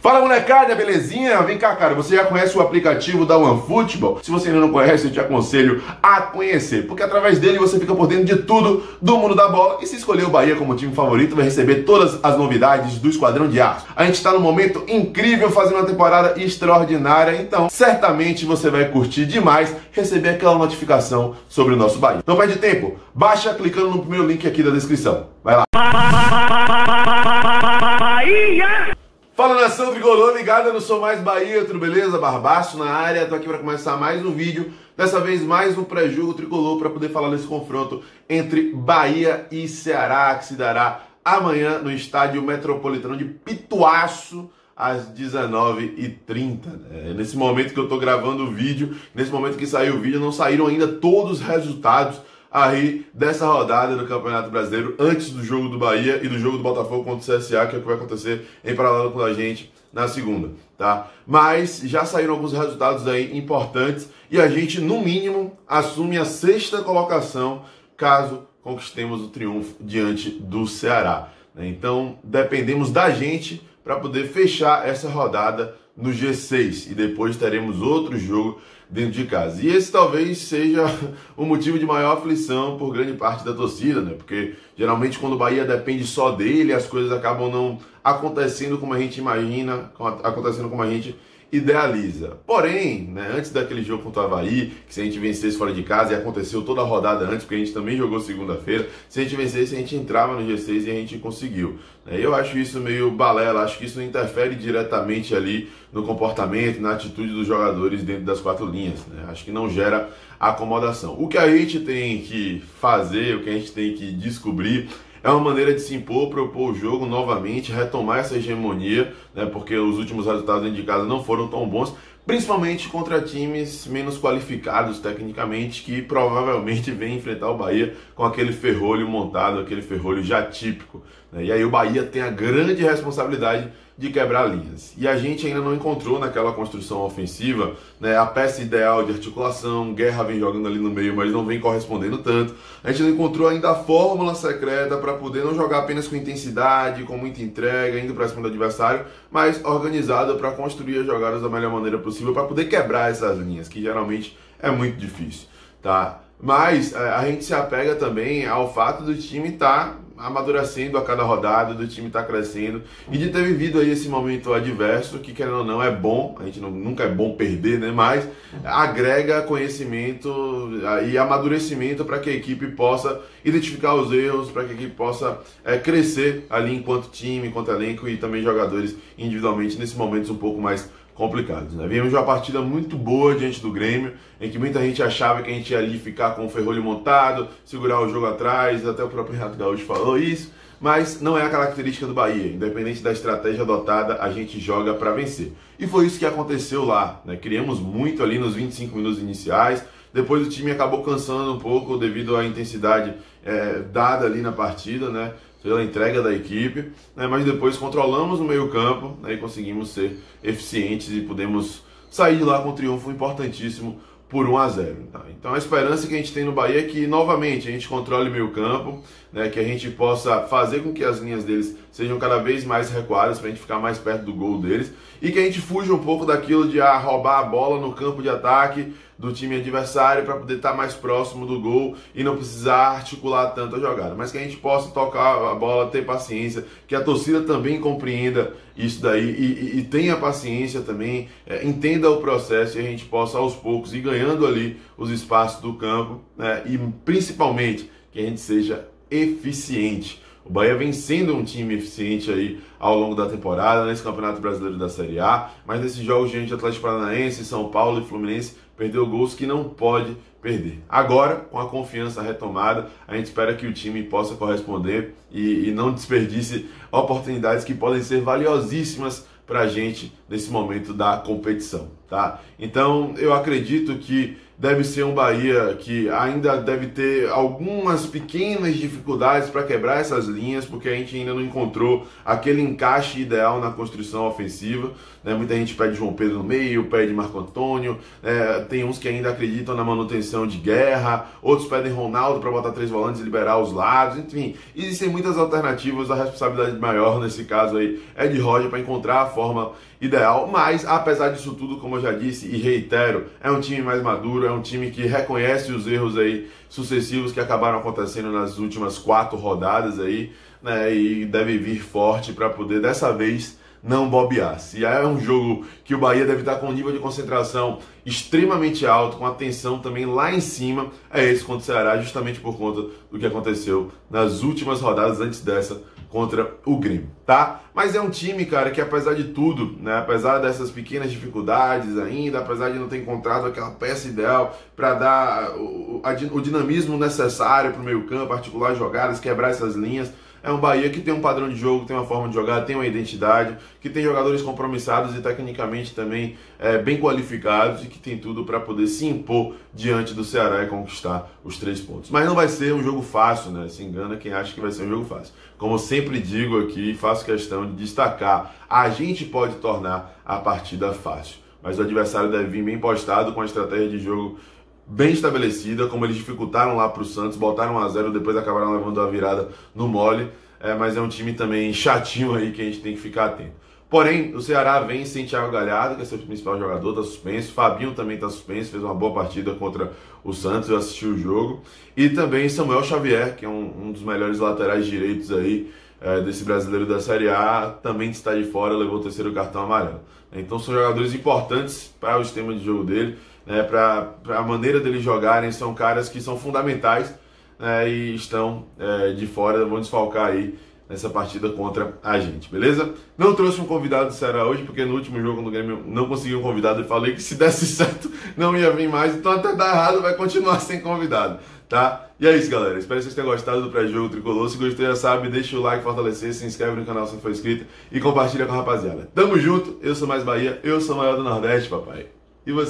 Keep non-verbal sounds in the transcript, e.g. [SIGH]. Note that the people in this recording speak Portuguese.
Fala molecada, belezinha? Vem cá, cara, você já conhece o aplicativo da OneFootball? Se você ainda não conhece, eu te aconselho a conhecer, porque através dele você fica por dentro de tudo do mundo da bola e se escolher o Bahia como time favorito, vai receber todas as novidades do Esquadrão de Aço. A gente está num momento incrível, fazendo uma temporada extraordinária, então certamente você vai curtir demais receber aquela notificação sobre o nosso Bahia. Não perde tempo, baixa clicando no primeiro link aqui da descrição. Vai lá. No Sou Mais Bahia, tudo beleza? Barbaço na área, tô aqui para começar mais um vídeo, dessa vez mais um pré-jogo tricolor para poder falar desse confronto entre Bahia e Ceará, que se dará amanhã no estádio metropolitano de Pituaço, às 19h30. É nesse momento que eu tô gravando o vídeo, nesse momento que saiu o vídeo, não saíram ainda todos os resultados aí dessa rodada do Campeonato Brasileiro antes do jogo do Bahia e do jogo do Botafogo contra o CSA, que é o que vai acontecer em paralelo com a gente na segunda, tá? Mas já saíram alguns resultados aí importantes e a gente, no mínimo, assume a sexta colocação caso conquistemos o triunfo diante do Ceará. Né? Então, dependemos da gente para poder fechar essa rodada no G6 e depois teremos outro jogo dentro de casa. E esse talvez seja [LAUGHS] o motivo de maior aflição por grande parte da torcida, né? Porque geralmente quando o Bahia depende só dele, as coisas acabam não acontecendo como a gente imagina, acontecendo como a gente idealiza. Porém, né, antes daquele jogo contra o Havaí, que se a gente vencesse fora de casa, e aconteceu toda a rodada antes, porque a gente também jogou segunda-feira, se a gente vencesse, a gente entrava no G6 e a gente conseguiu. Né. Eu acho isso meio balela, acho que isso não interfere diretamente ali no comportamento, na atitude dos jogadores dentro das quatro linhas. Né? Acho que não gera acomodação. O que a gente tem que fazer, o que a gente tem que descobrir é uma maneira de se impor, propor o jogo novamente, retomar essa hegemonia, né, porque os últimos resultados dentro de casa não foram tão bons, principalmente contra times menos qualificados tecnicamente, que provavelmente [LAUGHS] vêm enfrentar o Bahia com aquele ferrolho montado, aquele ferrolho já típico. Né? E aí o Bahia tem a grande responsabilidade de quebrar linhas. E a gente ainda não encontrou naquela construção ofensiva né, a peça ideal de articulação. Guerra vem jogando ali no meio, mas não vem correspondendo tanto. A gente não encontrou ainda a fórmula secreta para poder não jogar apenas com intensidade, com muita entrega, indo para cima do adversário, mas organizada para construir as jogadas da melhor maneira possível para poder quebrar essas linhas, que geralmente é muito difícil. Tá? Mas é, a gente se apega também ao fato do time estar tá amadurecendo a cada rodada, do time estar tá crescendo e de ter vivido aí esse momento adverso, que querendo ou não é bom, a gente não, nunca é bom perder, né? Mas agrega conhecimento e amadurecimento para que a equipe possa identificar os erros, para que a equipe possa é, crescer ali enquanto time, enquanto elenco e também jogadores individualmente nesses momentos um pouco mais complicados. Né? Viemos de uma partida muito boa diante do Grêmio, em que muita gente achava que a gente ia ali ficar com o ferrolho montado, segurar o jogo atrás, até o próprio Renato Gaúcho falou isso, mas não é a característica do Bahia. Independente da estratégia adotada, a gente joga para vencer. E foi isso que aconteceu lá. Né? Criamos muito ali nos 25 minutos iniciais, depois o time acabou cansando um pouco devido à intensidade é, dada ali na partida, né? Pela entrega da equipe, né, mas depois controlamos o meio-campo né, e conseguimos ser eficientes e pudemos sair de lá com um triunfo importantíssimo por 1 a 0. Tá? Então a esperança que a gente tem no Bahia é que novamente a gente controle o meio-campo, né, que a gente possa fazer com que as linhas deles sejam cada vez mais recuadas para a gente ficar mais perto do gol deles e que a gente fuja um pouco daquilo de ah, roubar a bola no campo de ataque do time adversário para poder estar tá mais próximo do gol e não precisar articular tanto a jogada, mas que a gente possa tocar a bola, ter paciência, que a torcida também compreenda isso daí e, e, e tenha paciência também, é, entenda o processo e a gente possa aos poucos ir ganhando ali os espaços do campo né, e principalmente que a gente seja eficiente. O Bahia vem sendo um time eficiente aí ao longo da temporada, nesse Campeonato Brasileiro da Série A, mas nesses jogos diante de Atlético Paranaense, São Paulo e Fluminense, perdeu gols que não pode perder. Agora, com a confiança retomada, a gente espera que o time possa corresponder e, e não desperdice oportunidades que podem ser valiosíssimas para a gente nesse momento da competição, tá? Então, eu acredito que deve ser um Bahia que ainda deve ter algumas pequenas dificuldades para quebrar essas linhas, porque a gente ainda não encontrou aquele encaixe ideal na construção ofensiva. Né? Muita gente pede João Pedro no meio, pede Marco Antônio, é, tem uns que ainda acreditam na manutenção de guerra, outros pedem Ronaldo para botar três volantes e liberar os lados, enfim, existem muitas alternativas, a responsabilidade maior nesse caso aí é de Roger para encontrar a forma ideal, mas apesar disso tudo, como eu já disse e reitero, é um time mais maduro, é um time que reconhece os erros aí sucessivos que acabaram acontecendo nas últimas quatro rodadas aí, né, e deve vir forte para poder dessa vez não bobear. Se é um jogo que o Bahia deve estar com um nível de concentração extremamente alto, com atenção também lá em cima, é esse contra o Ceará, justamente por conta do que aconteceu nas últimas rodadas antes dessa contra o Grêmio, tá? Mas é um time, cara, que apesar de tudo, né, apesar dessas pequenas dificuldades ainda, apesar de não ter encontrado aquela peça ideal para dar o, o dinamismo necessário para o meio-campo, articular jogadas, quebrar essas linhas, é um Bahia que tem um padrão de jogo, tem uma forma de jogar, tem uma identidade, que tem jogadores compromissados e tecnicamente também é, bem qualificados e que tem tudo para poder se impor diante do Ceará e conquistar os três pontos. Mas não vai ser um jogo fácil, né? Se engana quem acha que vai ser um jogo fácil. Como eu sempre digo aqui, faço questão de destacar, a gente pode tornar a partida fácil. Mas o adversário deve vir bem postado com a estratégia de jogo bem estabelecida, como eles dificultaram lá para o Santos, botaram 1 a 0 depois acabaram levando a virada no mole, é, mas é um time também chatinho aí que a gente tem que ficar atento. Porém, o Ceará vem sem Thiago Galhardo, que é seu principal jogador, está suspenso. Fabinho também está suspenso, fez uma boa partida contra o Santos, eu assisti o jogo. E também Samuel Xavier, que é um, um dos melhores laterais direitos aí é, desse brasileiro da Série A, também está de fora, levou o terceiro cartão amarelo. Então são jogadores importantes para o sistema de jogo dele né, para a maneira deles jogarem, são caras que são fundamentais né, e estão é, de fora, vão desfalcar aí nessa partida contra a gente, beleza? Não trouxe um convidado do Ceará hoje, porque no último jogo no Grêmio não consegui um convidado e falei que se desse [LAUGHS] certo não ia vir mais, então até dar errado vai continuar [LAUGHS] sem convidado, tá? E é isso, galera. Espero que vocês tenham gostado do pré-jogo tricolor. Se gostou, já sabe, deixa o like, fortalecer, se inscreve no canal se não for inscrito e compartilha com a rapaziada. Tamo junto, eu sou mais Bahia, eu sou maior do Nordeste, papai. E você?